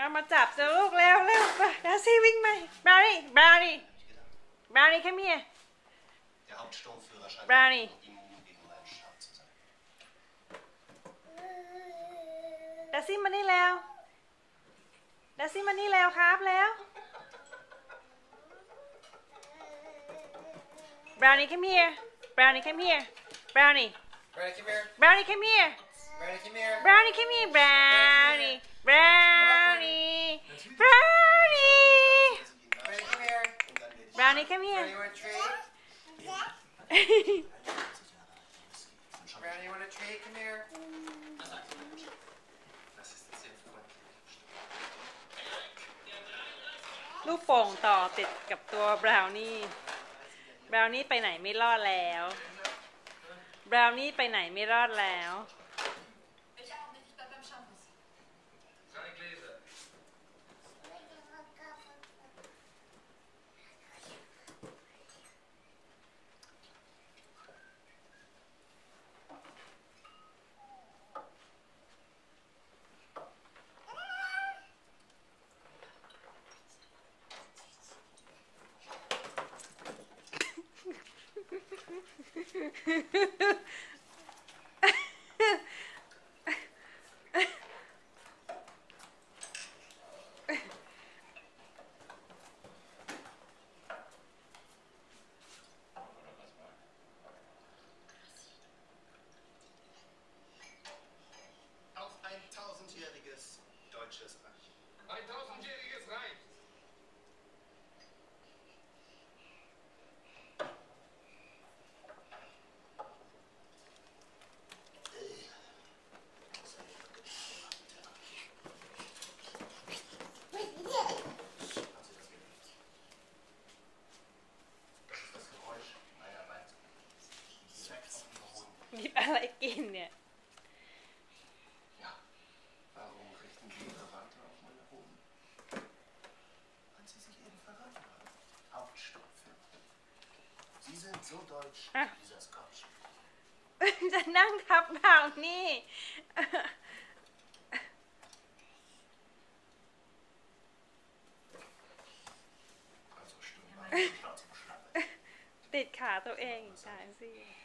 เอามา จับเจอลูกแล้วแล้วดาซี่วิ่งไหมบรานี่ บรานี่ บรานี่แค่เมียบรานี่ดาซี่มา นี่ แล้วดาซี่มา นี่ แล้ว ครับ แล้ว บราวนี่แค่เมียบราวนี่แค่เมียบราวนี่ บราวนี่แค่เมียบราวนี่แค่เมียบราวนี่แค่เมียบราวนี่แค่เมีย Johnny, come here. Brownie, you want a treat? y e a Brownie, you want a treat? Come here. ลูกโป่งต่อติดกับตัวบราวนี่บราวนี่ไปไหนไม่รอดแล้วบราวนี่ไปไหนไม่รอดแล้ว Ein tausendjähriges deutsches Reich. Ein tausendjähriges Reich. weit gehen wir. Ja, warum richten die Berater auf meine Hoden? Weil sie sich eben verraten haben. Hauptstopfen. Sie sind so deutsch ah. wie dieser Scotch. Dann Dank, Papa, nee. also stimmt, meine Schnauze geschlagen. Det kan du eng, sagen sie.